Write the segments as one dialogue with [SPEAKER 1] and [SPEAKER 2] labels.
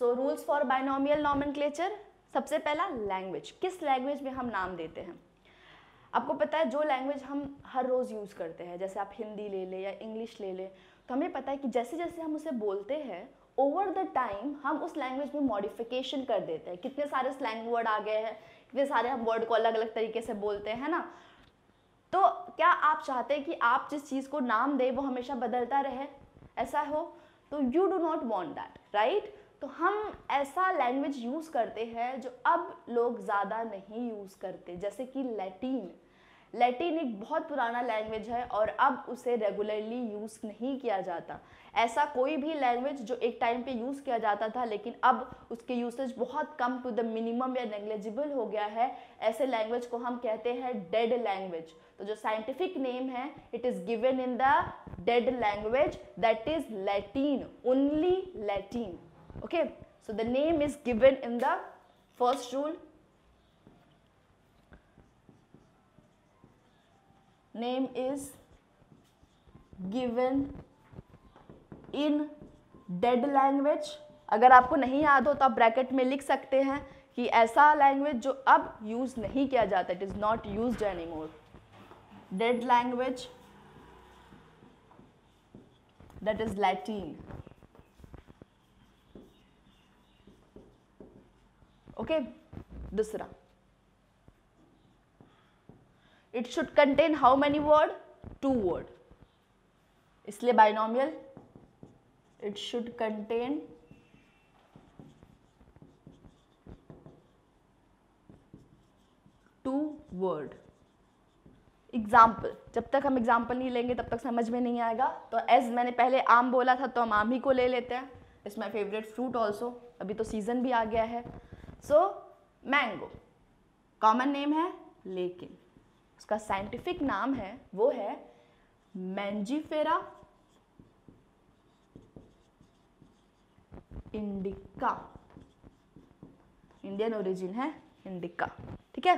[SPEAKER 1] So rules for binomial nomenclature सबसे पहला language किस लैंग्वेज में हम नाम देते हैं? आपको पता है, जो लैंग्वेज हम हर रोज़ यूज़ करते हैं, जैसे आप हिंदी ले लें या इंग्लिश ले लें तो हमें पता है कि जैसे जैसे हम उसे बोलते हैं ओवर द टाइम हम उस लैंग्वेज में मॉडिफिकेशन कर देते हैं। कितने सारे स्लैंग वर्ड आ गए हैं, कितने सारे हम वर्ड को अलग अलग तरीके से बोलते हैं ना? तो क्या आप चाहते हैं कि आप जिस चीज़ को नाम दें, वो हमेशा बदलता रहे? ऐसा हो? तो you do not want that right तो हम ऐसा लैंग्वेज यूज़ करते हैं जो अब लोग ज़्यादा नहीं यूज़ करते, जैसे कि लैटिन लैटिन एक बहुत पुराना लैंग्वेज है और अब उसे रेगुलरली यूज़ नहीं किया जाता। ऐसा कोई भी लैंग्वेज जो एक टाइम पे यूज़ किया जाता था, लेकिन अब उसके यूसेज बहुत कम टू द मिनिमम या नेग्लेजिबल हो गया है, ऐसे लैंग्वेज को हम कहते हैं डेड लैंग्वेज तो जो साइंटिफिक नेम है it is given in the dead language that is Latin only Latin okay so the name is given in the first rule name is given in dead language. अगर आपको नहीं याद हो तो आप ब्रैकेट में लिख सकते हैं कि ऐसा लैंग्वेज जो अब यूज़ नहीं किया जाता it is not use any more dead language that is Latin okay दूसरा। It should contain how many word two word इसलिए binomial it should contain two word example जब तक हम एग्ज़ाम्पल नहीं लेंगे, तब तक समझ में नहीं आएगा। तो एज मैंने पहले आम बोला था तो हम आम ही को ले लेते हैं। It's my favourite fruit also अभी तो सीज़न भी आ गया है। सो मैंगो कॉमन नेम है, लेकिन। उसका साइंटिफिक नाम है, वो है मैंजीफेरा इंडिका इंडियन ओरिजिन है इंडिका ठीक है?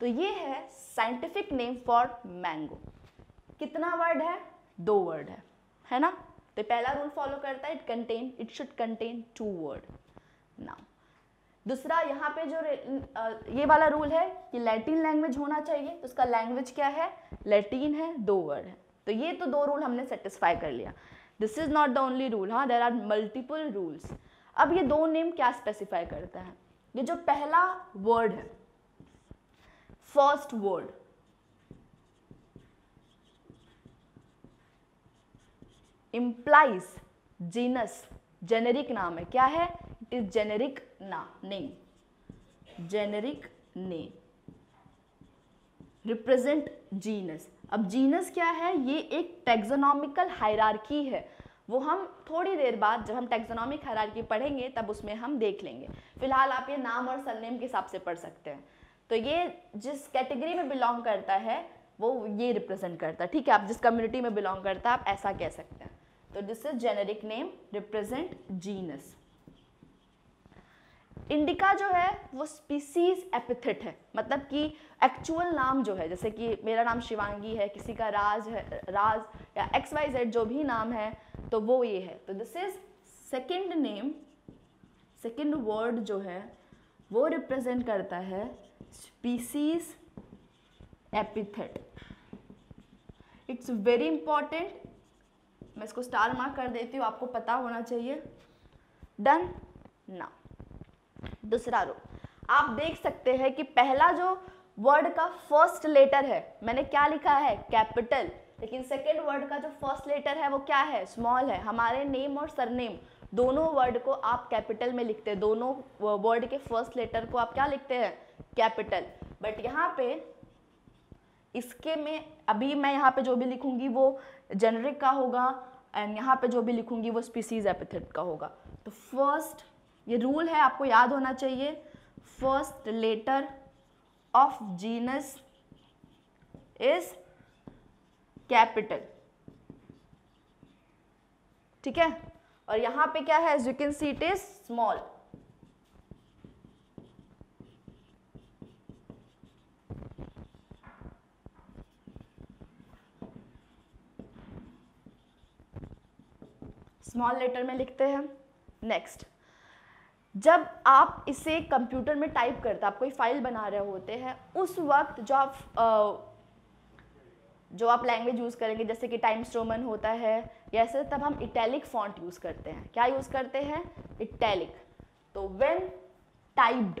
[SPEAKER 1] तो ये है साइंटिफिक नेम फॉर मैंगो कितना वर्ड है? दो वर्ड है। है ना? तो पहला रूल फॉलो करता है it contain it should contain two word now दूसरा यहाँ पे जो ये वाला रूल है कि लैटिन लैंग्वेज होना चाहिए तो उसका लैंग्वेज क्या है? लैटिन है, दो वर्ड है। तो ये तो दो रूल हमने सेटिस्फाई कर लिया। This is not the only rule हाँ देर आर मल्टीपल रूल्स अब ये दो नेम क्या स्पेसिफाई करता है? ये जो पहला वर्ड है first word implies genus generic नाम है। क्या है? इट इज़ जेनेरिक ना, name. Generic name represent genus. अब जीनस क्या है? ये एक टेक्सोनॉमिकल हायरार्की है। वो हम थोड़ी देर बाद जब हम टेक्सोनॉमिक हायरार्की पढ़ेंगे, तब उसमें हम देख लेंगे। फ़िलहाल आप ये नाम और सरनेम के हिसाब से पढ़ सकते हैं। तो ये जिस कैटेगरी में बिलोंग करता है, वो ये रिप्रेजेंट करता है। ठीक है, आप जिस कम्युनिटी में बिलोंग करता है, आप ऐसा कह सकते हैं। तो this is generic name represent genus indica जो है, वो स्पीसीज एपिथेट है। मतलब कि एक्चुअल नाम जो है, जैसे कि मेरा नाम शिवांगी है, किसी का राज है, राज या एक्स वाई जेड जो भी नाम है तो वो ये है। तो this is second name second word जो है, वो रिप्रेजेंट करता है species epithet it's very important मैं इसको स्टार मार्क कर देती हूँ, आपको पता होना चाहिए। डन ना दूसरा रो आप देख सकते हैं कि पहला जो वर्ड का फ़र्स्ट लेटर है, मैंने क्या लिखा है? कैपिटल लेकिन सेकेंड वर्ड का जो फ़र्स्ट लेटर है, वो क्या है? स्मॉल है. हमारे नेम और सरनेम दोनों वर्ड को आप कैपिटल में लिखते हैं. दोनों वर्ड के फ़र्स्ट लेटर को आप क्या लिखते हैं? कैपिटल बट यहाँ पे, इसके में, अभी मैं यहाँ पे जो भी लिखूँगी वो जेनरिक का होगा एंड यहाँ पे जो भी लिखूँगी वो स्पीसीज एपिथेट का होगा. तो फ़र्स्ट ये रूल है, आपको याद होना चाहिए। First letter of genus is capital ठीक है? और यहाँ पे क्या है? As you can see it is small small letter में लिखते हैं। नेक्स्ट जब आप इसे कंप्यूटर में टाइप करते हैं, आप कोई फ़ाइल बना रहे होते हैं, उस वक्त जो आप जो आप लैंग्वेज यूज़ करेंगे, जैसे कि टाइम स्टोमन होता है, या ऐसे, तब हम इटैलिक फॉन्ट यूज़ करते हैं। क्या यूज़ करते हैं? इटैलिक तो when typed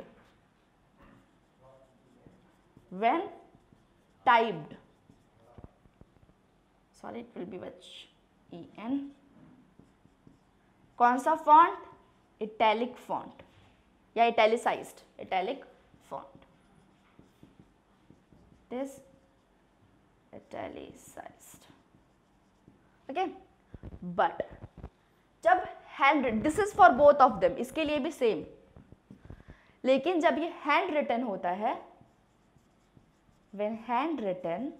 [SPEAKER 1] when typed sorry it will be which E N कौन सा फॉन्ट इटैलिक फॉन्ट या italicised italic font this italicized. Okay? But जब hand this is for both of them इसके लिए भी सेम लेकिन जब ये हैंड रिटर्न होता है वेन हैंड रिटन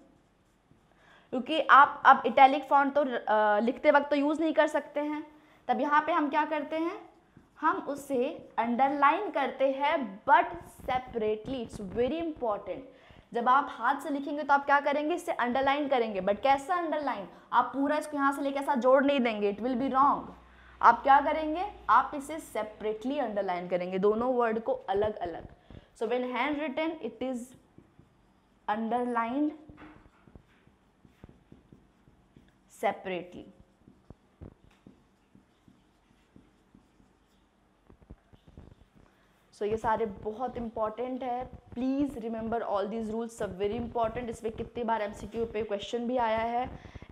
[SPEAKER 1] क्योंकि आप अब इटैलिक फॉन्ट तो आ, लिखते वक्त तो यूज़ नहीं कर सकते हैं तब यहाँ पे हम क्या करते हैं? हम उसे अंडरलाइन करते हैं but separately it's very important जब आप हाथ से लिखेंगे तो आप क्या करेंगे? इससे अंडरलाइन करेंगे. बट कैसा अंडरलाइन आप पूरा इसको यहाँ से लेके ऐसा जोड़ नहीं देंगे. इट विल बी रॉन्ग आप क्या करेंगे? आप इसे सेपरेटली अंडरलाइन करेंगे. दोनों वर्ड को अलग अलग so when hand written it is underlined separately so so, ये सारे बहुत इंपॉर्टेंट है। Please remember all these rules सब वेरी इंपॉर्टेंट इस पर कितनी बार एम सी क्यू पे क्वेश्चन भी आया है।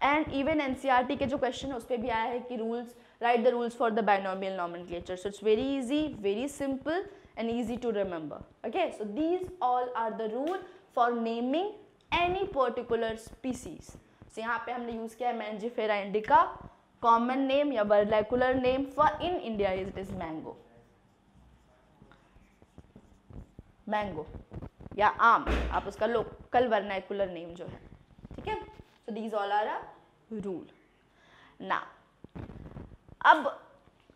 [SPEAKER 1] एंड इवन एन के जो क्वेश्चन है उस पर भी आया है कि rules right the rules for the binomial nomenclature so it's very easy very simple and easy to remember okay so these all are the rule for naming any particular species सो यहाँ पे हमने यूज़ किया है Mangifera indica common name या vernacular name for in India is it is mango mango या आम। आप उसका लोकल वर्नैकुलर नेम जो है। ठीक है? So these all are a rule ना अब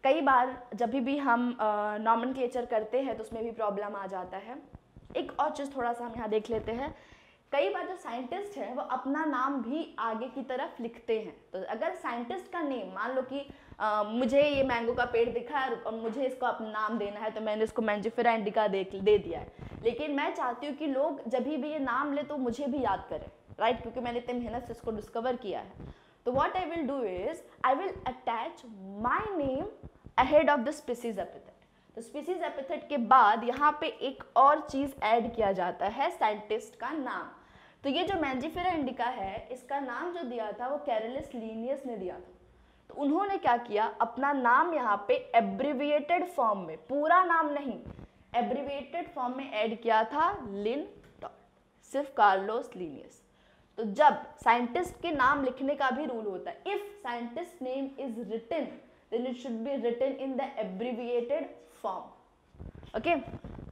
[SPEAKER 1] कई बार जब भी हम नॉर्मन क्लेचर करते हैं तो उसमें भी प्रॉब्लम आ जाता है। एक और चीज़ थोड़ा सा हम यहाँ देख लेते हैं। कई बार जो साइंटिस्ट हैं, वो अपना नाम भी आगे की तरफ़ लिखते हैं। तो अगर साइंटिस्ट का नेम मान लो कि आ, मुझे ये मैंगो का पेड़ दिखा है और मुझे इसको अपना नाम देना है तो मैंने इसको मैंजिफेरा इंडिका दे दे दिया है। लेकिन मैं चाहती हूँ कि लोग जब भी ये नाम ले तो मुझे भी याद करें राइट क्योंकि मैंने इतनी मेहनत से इसको डिस्कवर किया है। तो what I will do is I will attach my name ahead of the species epithet तो स्पीसीज एपिथेट के बाद यहाँ पे एक और चीज़ ऐड किया जाता है साइंटिस्ट का नाम। तो ये जो मैंजीफेरा इंडिका है इसका नाम जो दिया था वो कैरलिस लीनियस ने दिया था। उन्होंने क्या किया? अपना नाम यहाँ पे एब्रीविएटेड फॉर्म में, पूरा नाम नहीं एब्रीविएटेड फॉर्म में ऐड किया था लिन सिर्फ़ कार्लोस लीनियस तो जब साइंटिस्ट के नाम लिखने का भी रूल होता है if scientist name is written then it should be written in the abbreviated form okay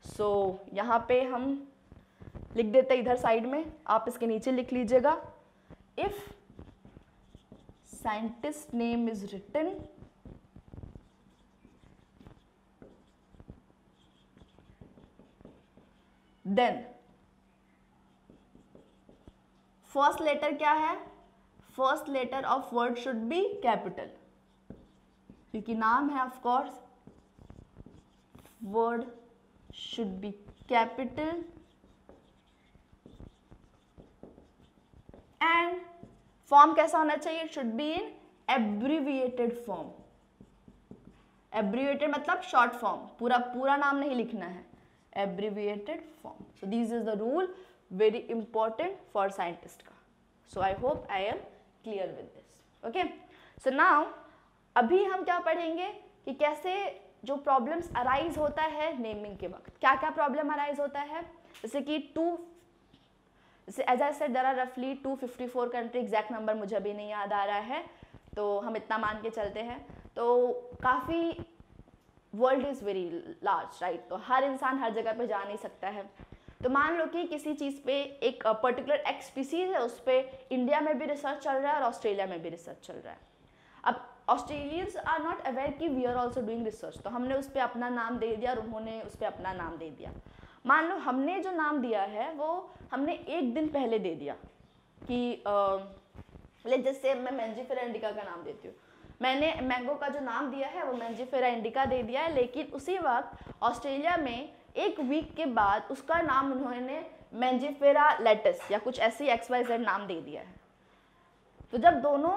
[SPEAKER 1] सो यहाँ पे हम लिख देते इधर साइड में, आप इसके नीचे लिख लीजिएगा। If scientist name is written then first letter क्या है? First letter of word should be capital क्योंकि नाम है of course word should be capital and form कैसा होना चाहिए? It should be in abbreviated form abbreviated मतलब शॉर्ट फॉर्म पूरा पूरा नाम नहीं लिखना है. Abbreviated form so this is the rule very important for scientist का. So I hope I am clear with this okay so now अभी हम क्या पढ़ेंगे? कि कैसे जो प्रॉब्लम्स अराइज होता है नेमिंग के वक्त. क्या क्या प्रॉब्लम अराइज होता है? जैसे कि to as I said there are रफली 254 कंट्री एग्जैक्ट नंबर मुझे अभी नहीं याद आ रहा है तो हम इतना मान के चलते हैं। तो काफ़ी world is very large right तो हर इंसान हर जगह पे जा नहीं सकता है। तो मान लो कि किसी चीज़ पे एक पर्टिकुलर एक्स स्पीसीज है, उस पर इंडिया में भी रिसर्च चल रहा है और ऑस्ट्रेलिया में भी रिसर्च चल रहा है। अब ऑस्ट्रेलियंस आर नॉट अवेयर कि we are also doing research तो हमने उस पर अपना नाम दे दिया और उन्होंने उस पर अपना नाम दे दिया। मान लो हमने जो नाम दिया है, वो हमने एक दिन पहले दे दिया कि ले जैसे मैं मैंजीफेरा इंडिका का नाम देती हूँ। मैंने मैंगो का जो नाम दिया है, वो मैंजीफेरा इंडिका दे दिया है, लेकिन उसी वक्त ऑस्ट्रेलिया में एक वीक के बाद उसका नाम उन्होंने मैंजीफेरा लेटस या कुछ ऐसे एक्स वाई जेड नाम दे दिया है। तो जब दोनों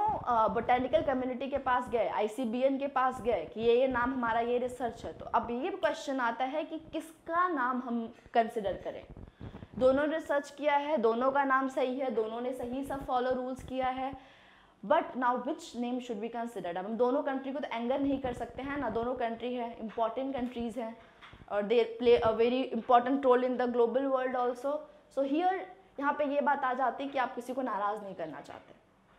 [SPEAKER 1] बोटेनिकल कम्युनिटी के पास गए आईसीबीएन के पास गए कि ये ये नाम हमारा, ये रिसर्च है तो अब ये क्वेश्चन आता है कि किसका नाम हम कंसिडर करें? दोनों ने रिसर्च किया है, दोनों का नाम सही है, दोनों ने सही सब फॉलो रूल्स किया है but now which name should be considered अब हम दोनों कंट्री को तो एंगर नहीं कर सकते, हैं ना? दोनों कंट्री है इंपॉर्टेंट कंट्रीज़ हैं, और they play a very important role in the global world also so here यहाँ पे ये बात आ जाती है कि आप किसी को नाराज़ नहीं करना चाहते।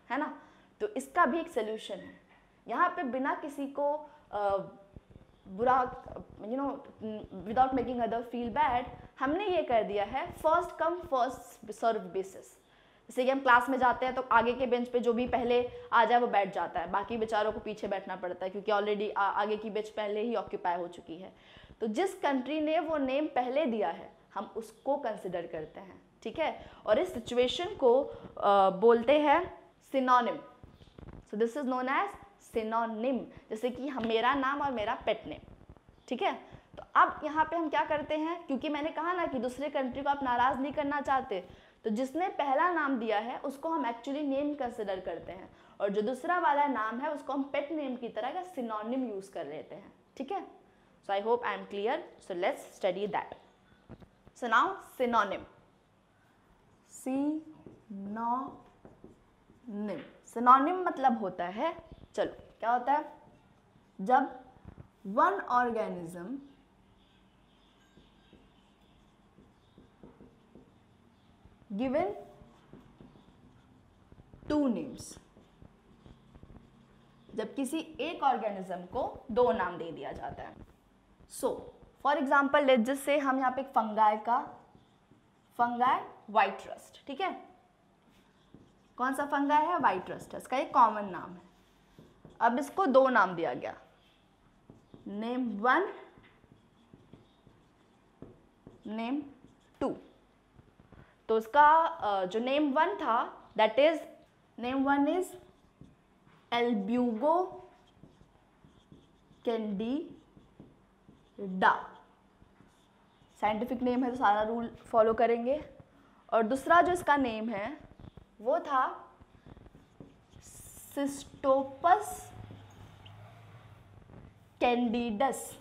[SPEAKER 1] है ना? तो इसका भी एक सोल्यूशन है। यहाँ पे बिना किसी को uh, बुरा you know without making other feel bad हमने ये कर दिया है first come first serve basis जैसे कि हम क्लास में जाते हैं तो आगे के बेंच पे जो भी पहले आ जाए वो बैठ जाता है। बाकी बेचारों को पीछे बैठना पड़ता है क्योंकि ऑलरेडी आगे की बेंच पहले ही ऑक्यूपाई हो चुकी है। तो जिस कंट्री ने वो नेम पहले दिया है हम उसको कंसिडर करते हैं ठीक है? और इस सिचुएशन को आ, बोलते हैं synonym so this is known as synonym जैसे कि हम, मेरा नाम और मेरा पेट नेम ठीक है? तो अब यहाँ पे हम क्या करते हैं? क्योंकि मैंने कहा ना कि दूसरे कंट्री को आप नाराज़ नहीं करना चाहते तो जिसने पहला नाम दिया है, उसको हम एक्चुअली नेम कंसिडर करते हैं. और जो दूसरा वाला नाम है, उसको हम पेट नेम की तरह का सिनोनिम यूज़ कर लेते हैं. ठीक है? So I hope I am clear so let's study that so now synonym synonym synonym मतलब होता है, चलो, क्या होता है? जब one organism given two names जब किसी एक ऑर्गेनिज्म को दो नाम दे दिया जाता है। सो फॉर एग्ज़ाम्पल लेट जिस से हम यहाँ पे फंगाई का फंगाई वाइट रस्ट ठीक है? कौन सा फंगा है? वाइट रस्ट इसका एक कॉमन नाम है। अब इसको दो नाम दिया गया। नेम वन नेम टू तो उसका जो नेम वन था that is name one is Albugo candida scientific name है तो सारा रूल फॉलो करेंगे। और दूसरा जो इसका नेम है वो था सिस्टोपस कैंडिडस।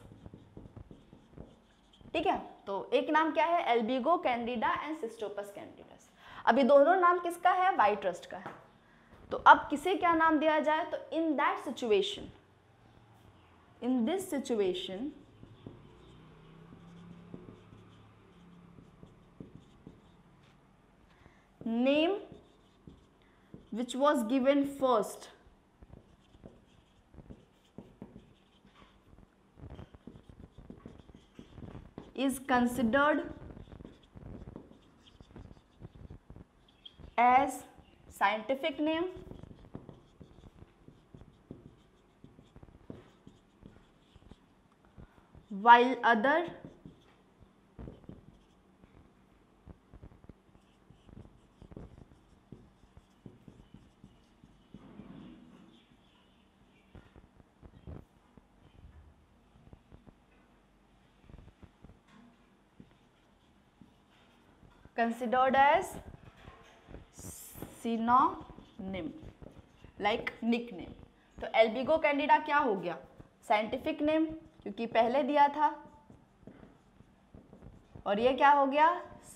[SPEAKER 1] ठीक है? तो एक नाम क्या है? Albugo candida and Cystopus candidus. अभी दोनों नाम किसका है? वाइट ट्रस्ट का है। तो अब किसे क्या नाम दिया जाए? तो in that situation, in this situation name which was given first. Is considered as scientific name. While other considered as synonym, like nickname. तो एल्बिगो कैंडिडा क्या हो गया? साइंटिफिक नेम क्योंकि पहले दिया था। और ये क्या हो गया?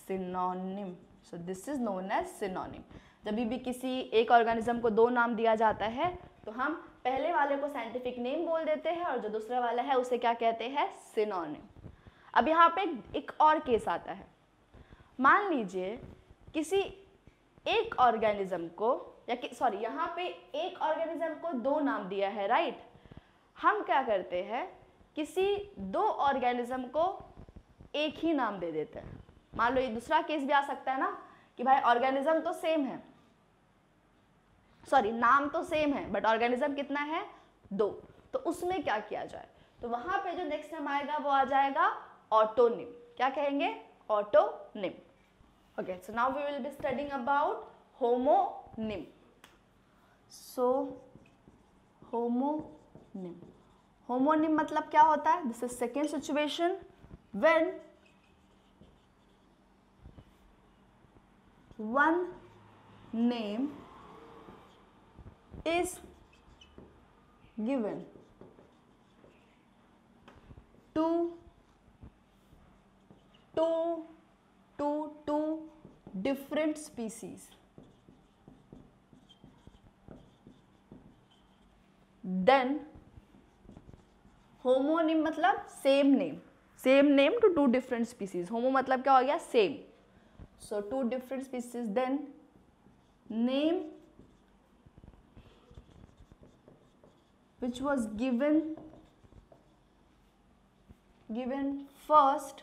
[SPEAKER 1] Synonym so this is known as synonym जब भी किसी एक ऑर्गेनिज्म को दो नाम दिया जाता है तो हम पहले वाले को साइंटिफिक नेम बोल देते हैं, और जो दूसरा वाला है, उसे क्या कहते हैं? सिनोनिम अब यहाँ पे एक और केस आता है। मान लीजिए किसी एक ऑर्गेनिज्म को, या सॉरी यहाँ पे एक ऑर्गेनिज्म को दो नाम दिया है राइट हम क्या करते हैं, किसी दो ऑर्गेनिज्म को एक ही नाम दे देते हैं। मान लो ये दूसरा केस भी आ सकता है ना, कि भाई ऑर्गेनिज्म तो सेम है। सॉरी नाम तो सेम है बट ऑर्गेनिज्म कितना है? दो। तो उसमें क्या किया जाए? तो वहाँ पे जो नेक्स्ट नाम आएगा वो आ जाएगा ऑटोनिम क्या कहेंगे? Autonym Okay, so now we will be studying about homonym. So, homonym homonym मतलब क्या होता है? This is second situation when one name is given to to to two different species then homonym मतलब same name same name to two different species homo मतलब क्या हो गया? Same so two different species then name which was given given first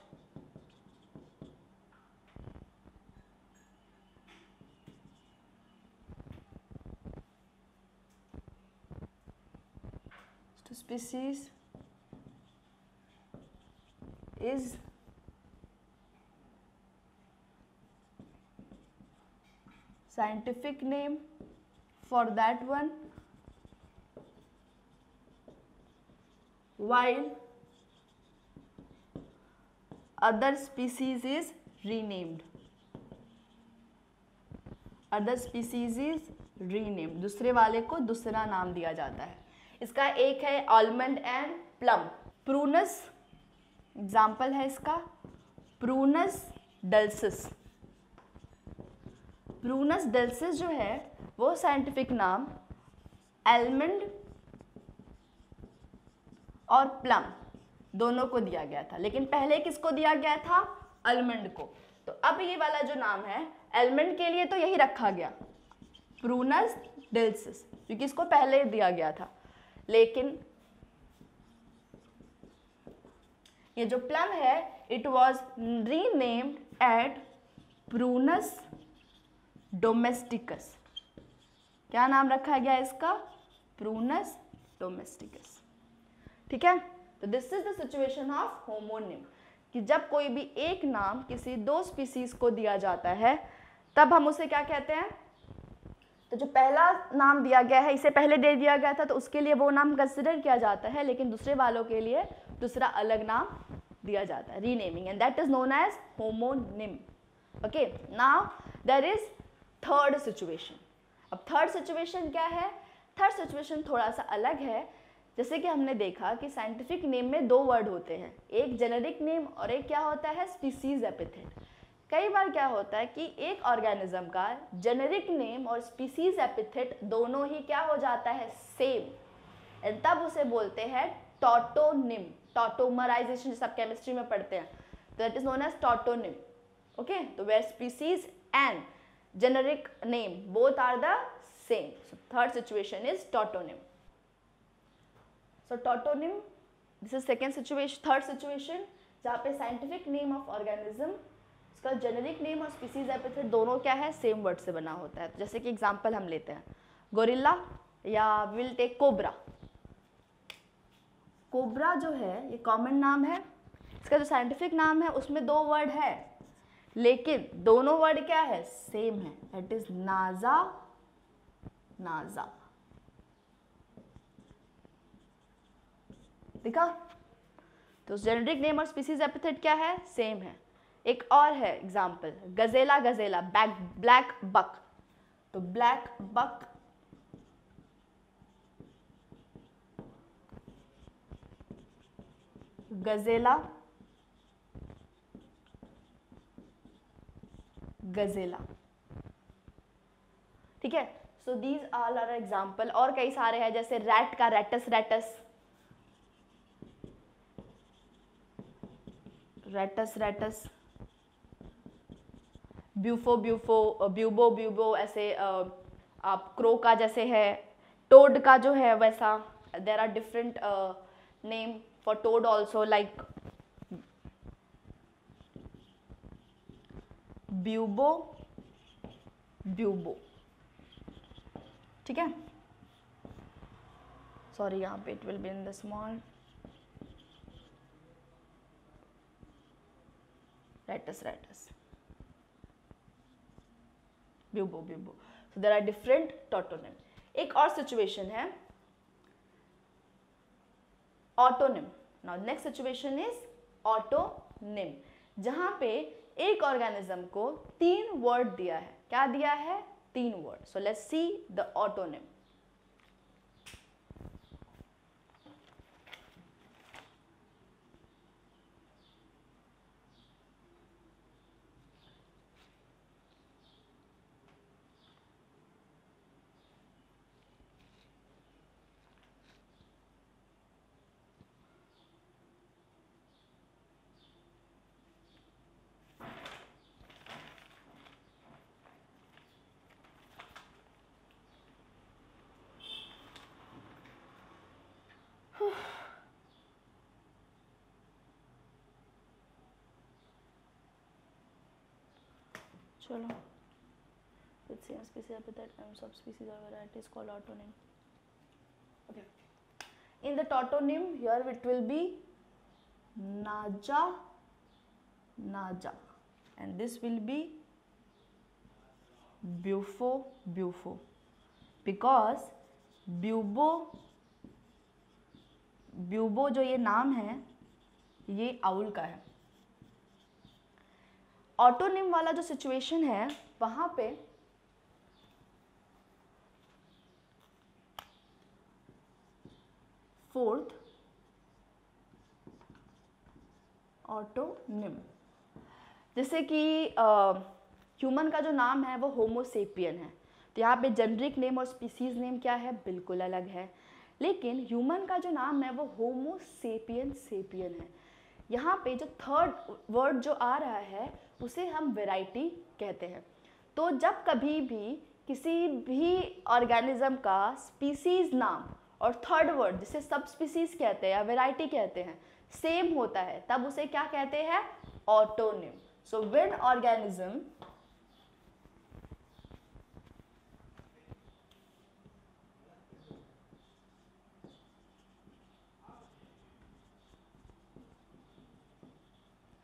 [SPEAKER 1] to species is scientific name for that one while other species is renamed other species is rename दूसरे वाले को दूसरा नाम दिया जाता है इसका एक है almond and plum Prunus example है इसका. प्रूनस डल्सिस प्रूनस डल्सिस जो है, वो साइंटिफिक नाम एलमंड और प्लम दोनों को दिया गया था। लेकिन पहले किसको दिया गया था? अलमंड को। तो अब ये वाला जो नाम है एलमंड के लिए तो यही रखा गया। प्रूनस डिल्सिस क्योंकि इसको पहले दिया गया था। लेकिन ये जो प्लम है it was renamed at Prunus domesticus क्या नाम रखा गया इसका? प्रूनस डोमेस्टिकस ठीक है? तो this is the situation of homonym कि जब कोई भी एक नाम किसी दो स्पीसीज को दिया जाता है, तब हम उसे क्या कहते हैं? तो जो पहला नाम दिया गया है, इसे पहले दे दिया गया था तो उसके लिए वो नाम कंसिडर किया जाता है, लेकिन दूसरे वालों के लिए दूसरा अलग नाम दिया जाता है renaming and that is known as homonym okay now there is third situation अब थर्ड सिचुएशन क्या है? थर्ड सिचुएशन थोड़ा सा अलग है। जैसे कि हमने देखा कि साइंटिफिक नेम में दो वर्ड होते हैं, एक जेनेरिक नेम और एक क्या होता है? स्पीसीज एपिथेट कई बार क्या होता है कि एक ऑर्गेनिज्म का जेनेरिक नेम और स्पीसीज एपिथेट दोनों ही क्या हो जाता है? सेम एंड तब उसे बोलते हैं टॉटोनिम टॉटोमराइजेशन जैसे आप केमिस्ट्री में पढ़ते हैं। तो that is known as tautonym okay तो where species and generic name both are the same third situation is tautonym so tautonym this is second situation third situation जहाँ पे साइंटिफिक नेम ऑफ़ ऑर्गेनिज्म इसका generic name और species epithet दोनों क्या है? Same word से बना होता है। जैसे कि एग्ज़ाम्पल हम लेते हैं। गोरिल्ला या विल टेक कोबरा कोबरा जो है, ये कॉमन नाम है। इसका जो साइंटिफिक नाम है, उसमें दो वर्ड है। लेकिन दोनों वर्ड क्या है? सेम है। इट इज़ नाजा नाजा दिखा? तो जेनेरिक नेम और स्पीसीज एपिथेट क्या है? सेम है। एक और है example Gazella gazella back black buck तो ब्लैक बक गजेला गजेला. ठीक है? So these all are example और कई सारे हैं, जैसे रैट का Rattus Rattus Rattus Rattus Bufo Bufo Bubo Bubo ऐसे आप क्रो का जैसे है, टोड का जो है वैसा there are different name for toad also like Bubo bubo. ठीक है? सॉरी यहाँ पे it will be in the small ratus ratus Bubo bubo so there are different tautonym एक और सिचुएशन है autonym now next situation is autonym जहाँ पे एक ऑर्गेनिज्म को तीन वर्ड दिया है। क्या दिया है? तीन word so let's see the autonym चलो। With same species epithet and subspecies और varieties called autonym okay in the tautonym here it will be Naja naja and this will be Bufo bufo because Bubo bubo जो ये नाम है, ये owl का है। Autonym वाला जो सिचुएशन है, वहाँ पे फोर्थ ऑटोनिम जैसे कि ह्यूमन का जो नाम है, वो होमोसेपियन है। तो यहाँ पे जेनरिक नेम और स्पीसीज नेम क्या है? बिल्कुल अलग है। लेकिन ह्यूमन का जो नाम है, वो होमोसेपियन सेपियन है। यहाँ पे जो थर्ड वर्ड जो आ रहा है उसे हम वेराइटी कहते हैं। तो जब कभी भी किसी भी ऑर्गेनिज्म का स्पीसीज नाम और थर्ड वर्ड जिसे सब स्पीसीज कहते हैं या वेराइटी कहते हैं सेम होता है, तब उसे क्या कहते हैं? Autonym so when organism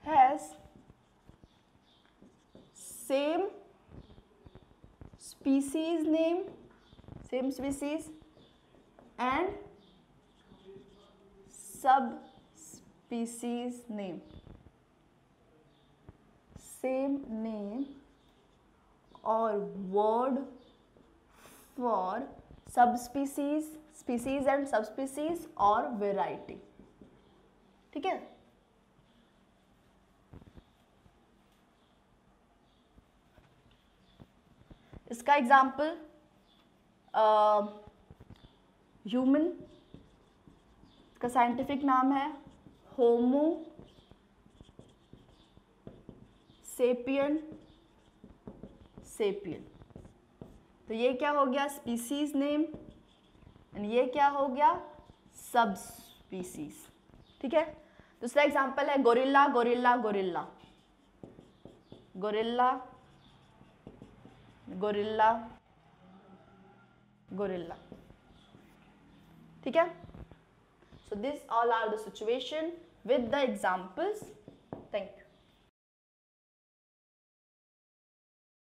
[SPEAKER 1] has same species name same species and subspecies name same name or word for subspecies species and subspecies or variety ठीक है इसका एग्ज़ाम्पल ह्यूमन का साइंटिफिक नाम है होमो सेपियन सेपियन तो ये क्या हो गया? स्पीसीज नेम एंड ये क्या हो गया? सब स्पीसीज ठीक है? दूसरा एग्जांपल है Gorilla gorilla Gorilla gorilla gorilla gorilla ठीक है so this all are the situation with the examples thank you